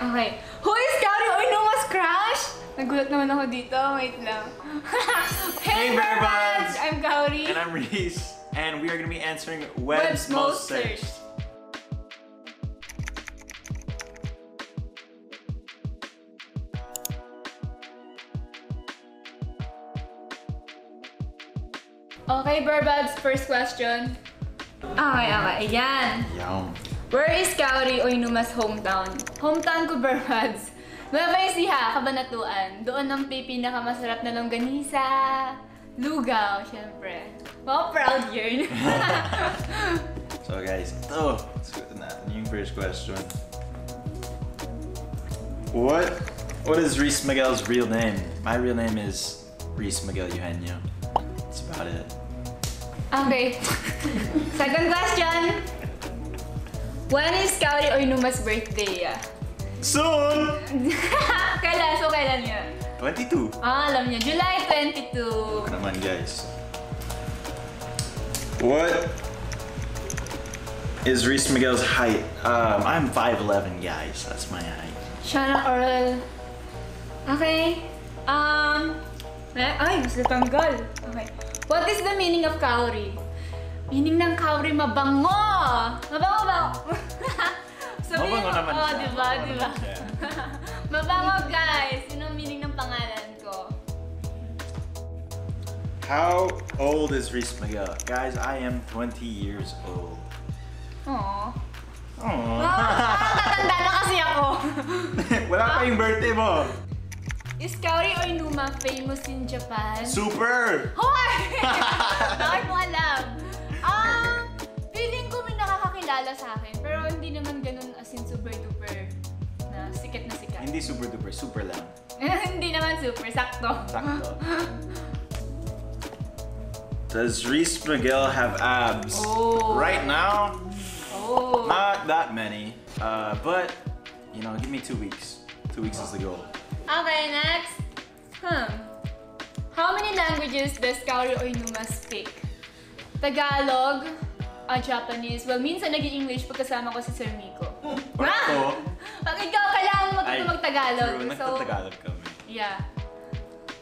Okay. Who is Gary Oinoma's crush? Nagulat naman ako dito. Wait lang. Hey, Bear Buds! I'm Gauri. And I'm Reese, and we are gonna be answering Web's Web's, Most Most Searched. Searched. Okay, Burbads, first question. Okay, okay. Ayan. Yum. Where is Kaori Oinuma's hometown? Hometown ko, Burbads. Nueva Ecija, Kabanatuan. Doon ang pi- pinakamasarap na longganisa. Lugaw, syempre. Wow, proud yun. So guys, ito. Sagutin natin yung first question. What What is Reese Miguel's real name? My real name is Reese Miguel Eugenio. That's about it. okay. Second question. When is Kaori Oinuma's birthday? Soon! kailan? So, kailan yun? 22. Ah, alam niya. July 22. Ano naman guys. What is Reese Miguel's height? Um, I'm 5'11 guys. That's my height. Shana Oral. Okay. Um, ay, mas natanggal. Okay. What is the meaning of kauri? Meaning ng kauri, mabango! Mabango ba? Sabihin Mabango mo- naman oh, siya. diba, Mabango diba? naman siya. mabango, guys! Yun ang meaning ng pangalan ko. How old is Reese Miguel? Guys, I am 20 years old. Aww. Aww. Ah, tatanda na kasi ako. Wala pa yung birthday mo. is Kaori Oinuma famous in Japan? Super! Hoy! Bakit mo alam? Nakakakilala sa akin. Pero hindi naman ganun as in super duper na sikat na sikat. Hindi super duper, super lang. hindi naman super, sakto. Sakto. Does Reese Miguel have abs? Oh. Right now, Oh. not that many. Uh, but, you know, give me two weeks. Two weeks is the goal. Okay, next. Hmm. How many languages does Kaori Oinuma speak? Tagalog, ah, Japanese. Well, minsan naging English pagkasama ko si Sir Miko. Ako? Pag ikaw, kailangan mo matuto mag-Tagalog. True, So, nagtatagalog kami. yeah.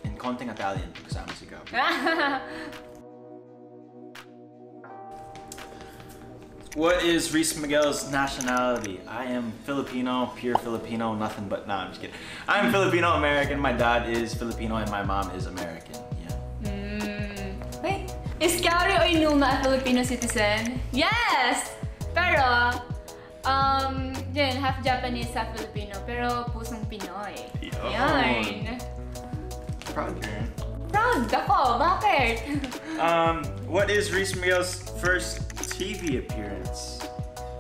And konting Italian kasama si Gabi. What is Reese Miguel's nationality? I am Filipino, pure Filipino, nothing but. Nah, I'm just kidding. I'm Filipino American. My dad is Filipino and my mom is American. Is Kaori Oinuma a Filipino citizen? Yes! Pero, um, yun, half Japanese, half Filipino. Pero pusong Pinoy. Yun. Proud girl. Proud ako, bakit? Um, what is Reese Miguel's first TV appearance?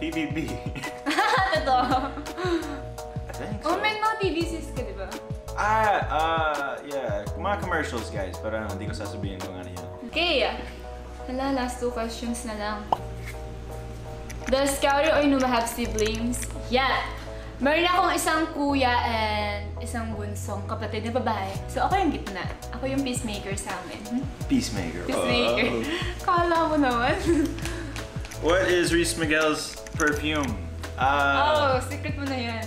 PBB. Totoo. I think so. Oh, may mga TVCs ka, di ba? Ah, uh, yeah. Mga commercials, guys. Pero hindi ko sasabihin kung ano yun. Okay. Hala, last two questions na lang. Does Kaori Oinuma have siblings? Yeah. Meron akong isang kuya and isang bunsong kapatid na babae. So ako yung gitna. Ako yung peacemaker sa amin. Peacemaker. Peacemaker. Oh. Kala mo naman. What is Reese Miguel's perfume? Uh, oh, secret mo na yan.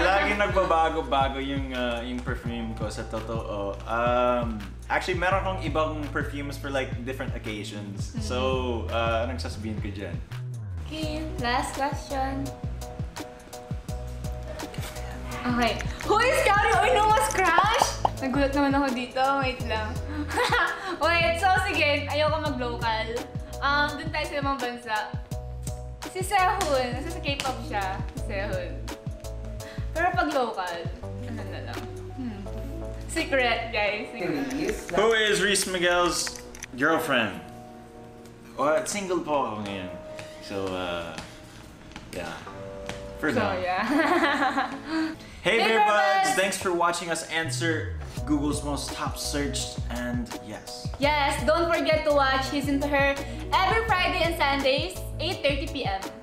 Lagi nagbabago-bago yung uh, yung perfume ko sa totoo. Um, actually, meron akong ibang perfumes for like different occasions. So, uh, anong sasabihin ko dyan? Okay, last question. Okay. Who is Kaori Oinuma's crush? Nagulat naman ako dito. Wait lang. Wait, so sige. Ayoko mag-local. Um, dun tayo sa ibang bansa. Si Sehun. Nasa sa K-pop siya. Si Sehun. Pero pag local, ano na lang. Hmm. Secret, guys. Secret. Who is Reese Miguel's girlfriend? What? Single po ako ngayon. So, uh, yeah. For So, now. yeah. Hey, Hey, Bear Bear Buds! Buds! Thanks for watching us answer Google's most top searched and yes. yes, don't forget to watch He's Into Her every Friday and Sundays, 8.30 p.m.